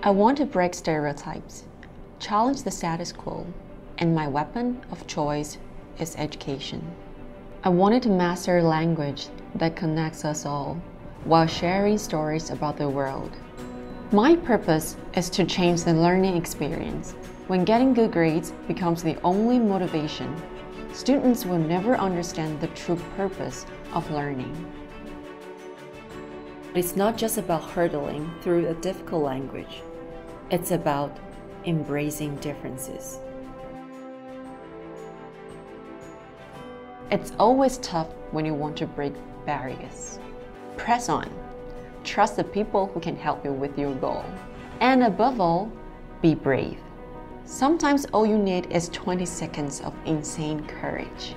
I want to break stereotypes, challenge the status quo, and my weapon of choice is education. I wanted to master language that connects us all while sharing stories about the world. My purpose is to change the learning experience. When getting good grades becomes the only motivation, students will never understand the true purpose of learning. It's not just about hurdling through a difficult language. It's about embracing differences. It's always tough when you want to break barriers. Press on. Trust the people who can help you with your goal. And above all, be brave. Sometimes all you need is 20 seconds of insane courage.